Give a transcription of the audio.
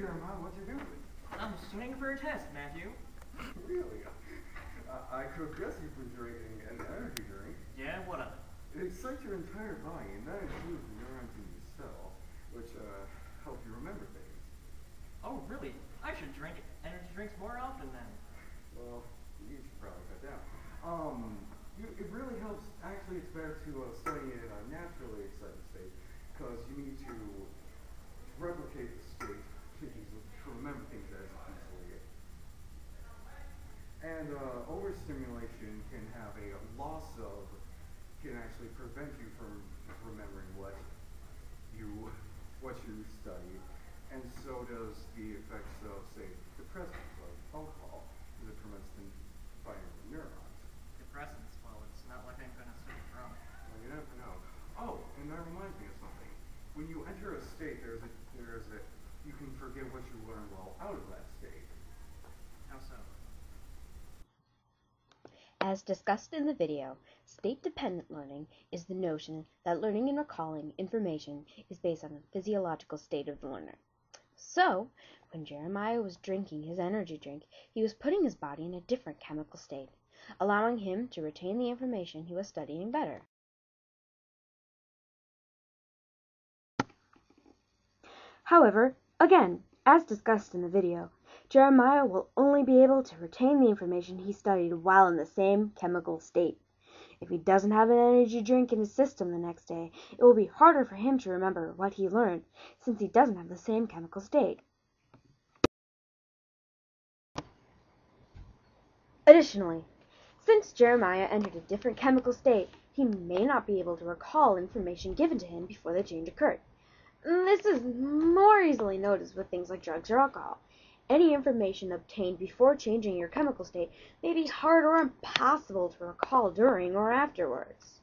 Jeremiah, what you doing? I'm studying for a test, Matthew. really? I, I could guess you've been drinking an energy drink. Yeah, what of it? It excites your entire body, and that includes the neurons in your cell, which uh, help you remember things. Oh, really? I should drink energy drinks more often then. Well, you should probably cut down. Um, you, it really helps. Actually, it's better to uh, study in a naturally excited state because you need to replicate the state to, to remember things as easily. And uh, overstimulation can have a loss of, can actually prevent you from remembering what you what you studied, and so does the effects of, say, depressants like alcohol, because it prevents the firing of the neurons. Depressants? Well, it's not like I'm gonna stay drunk. Well, you never know. Oh, and that reminds me of something. When you enter a state, there's a there's a you can forget what you learned while out of that state. How so? As discussed in the video, state-dependent learning is the notion that learning and recalling information is based on the physiological state of the learner. So, when Jeremiah was drinking his energy drink, he was putting his body in a different chemical state, allowing him to retain the information he was studying better. However, again, as discussed in the video, Jeremiah will only be able to retain the information he studied while in the same chemical state. If he doesn't have an energy drink in his system the next day, it will be harder for him to remember what he learned, since he doesn't have the same chemical state. Additionally, since Jeremiah entered a different chemical state, he may not be able to recall information given to him before the change occurred. This is more easily noticed with things like drugs or alcohol. Any information obtained before changing your chemical state may be hard or impossible to recall during or afterwards.